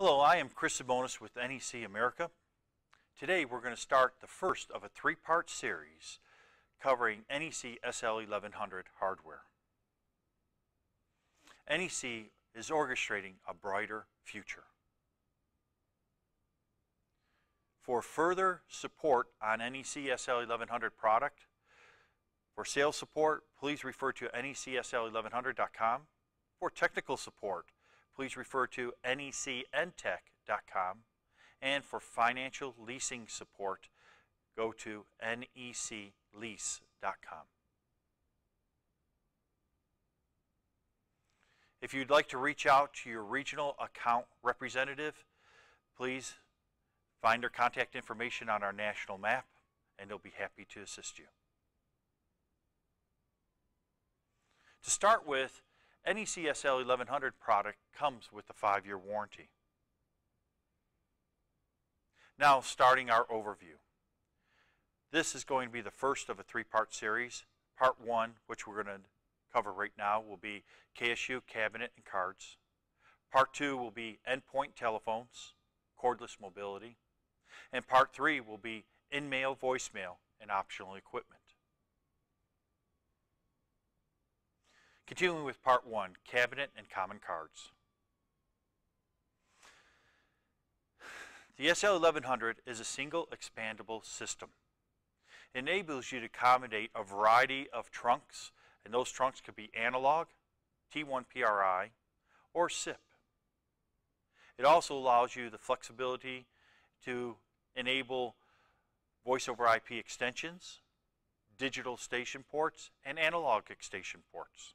Hello, I am Chris Sabonis with NEC America. Today we're going to start the first of a three-part series covering NEC SL1100 hardware. NEC is orchestrating a brighter future. For further support on NEC SL1100 product, for sales support, please refer to necsl1100.com. For technical support, please refer to necntech.com. And for financial leasing support, go to neclease.com. If you'd like to reach out to your regional account representative, please find their contact information on our national map, and they'll be happy to assist you. To start with, NEC SL 1100 product comes with a five-year warranty. Now, starting our overview. This is going to be the first of a three-part series. Part one, which we're going to cover right now, will be KSU cabinet and cards. Part two will be endpoint telephones, cordless mobility. And part three will be in-mail voicemail and optional equipment. Continuing with part one, cabinet and common cards. The SL1100 is a single expandable system. It enables you to accommodate a variety of trunks, and those trunks could be analog, T1 PRI, or SIP. It also allows you the flexibility to enable voice over IP extensions, digital station ports, and analog extension ports.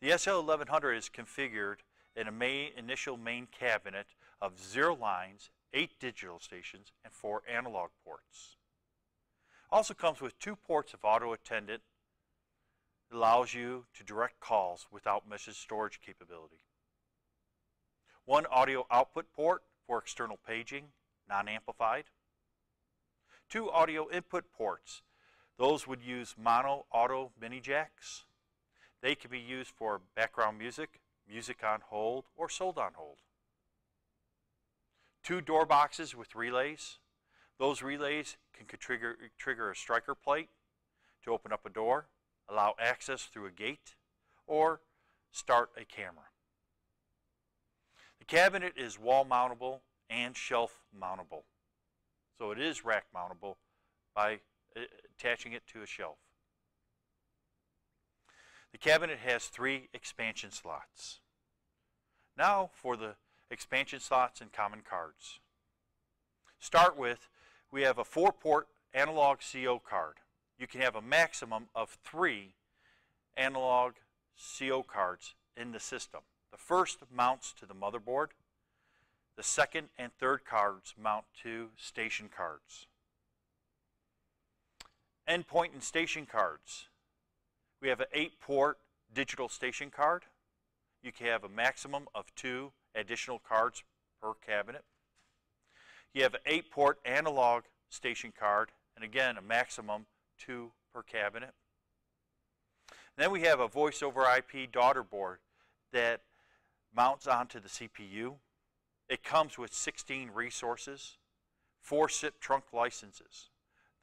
The SL1100 is configured in a main, initial main cabinet of zero lines, eight digital stations, and four analog ports. Also comes with two ports of auto attendant. Allows you to direct calls without message storage capability. One audio output port for external paging, non-amplified. Two audio input ports. Those would use mono audio mini jacks. They can be used for background music, music on hold, or sold on hold. Two door boxes with relays. Those relays can trigger, trigger a striker plate to open up a door, allow access through a gate, or start a camera. The cabinet is wall mountable and shelf mountable. So it is rack mountable by uh, attaching it to a shelf. The cabinet has three expansion slots. Now for the expansion slots and common cards. Start with, we have a four-port analog CO card. You can have a maximum of three analog CO cards in the system. The first mounts to the motherboard. The second and third cards mount to station cards. Endpoint and station cards. We have an 8-port digital station card. You can have a maximum of two additional cards per cabinet. You have an 8-port analog station card, and again, a maximum two per cabinet. And then we have a voice over IP daughter board that mounts onto the CPU. It comes with 16 resources, four SIP trunk licenses.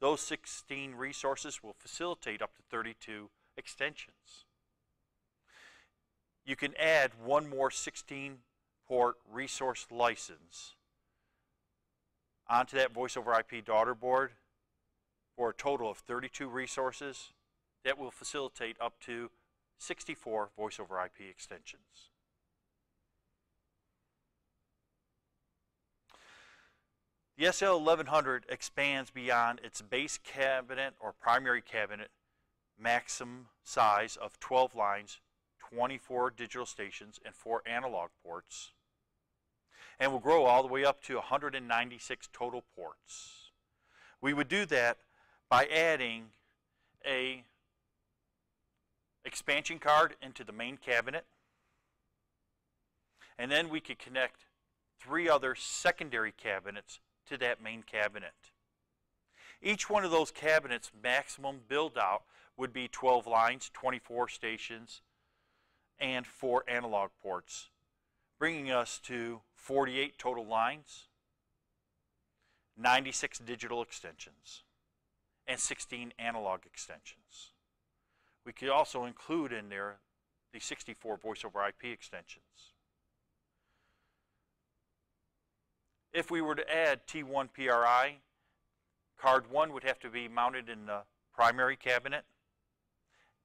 Those 16 resources will facilitate up to 32 extensions. You can add one more 16 port resource license onto that voice over IP daughter board for a total of 32 resources that will facilitate up to 64 voice over IP extensions. The SL1100 expands beyond its base cabinet or primary cabinet maximum size of 12 lines, 24 digital stations, and 4 analog ports. And will grow all the way up to 196 total ports. We would do that by adding a expansion card into the main cabinet. And then we could connect three other secondary cabinets to that main cabinet. Each one of those cabinets maximum build out would be 12 lines, 24 stations, and four analog ports, bringing us to 48 total lines, 96 digital extensions, and 16 analog extensions. We could also include in there the 64 voice over IP extensions. If we were to add T1 PRI, card 1 would have to be mounted in the primary cabinet,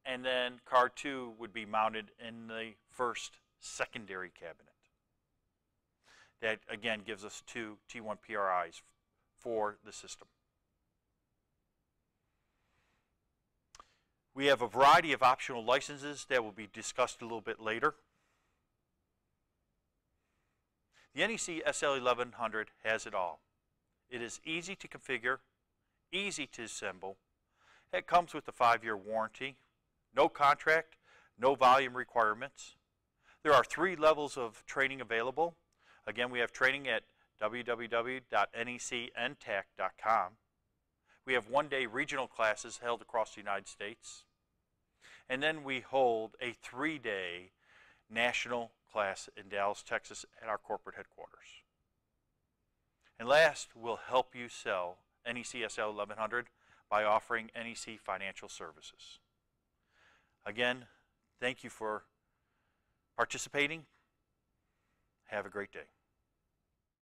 and then car 2 would be mounted in the first secondary cabinet. That again gives us two T1 PRIs for the system. We have a variety of optional licenses that will be discussed a little bit later. The NEC SL1100 has it all. It is easy to configure, easy to assemble. It comes with a five-year warranty, no contract, no volume requirements. There are three levels of training available. Again, we have training at www.necntech.com. We have one-day regional classes held across the United States. And then we hold a three-day national class in Dallas, Texas at our corporate headquarters. And last, we'll help you sell NEC SL 1100 by offering NEC Financial Services. Again, thank you for participating. Have a great day.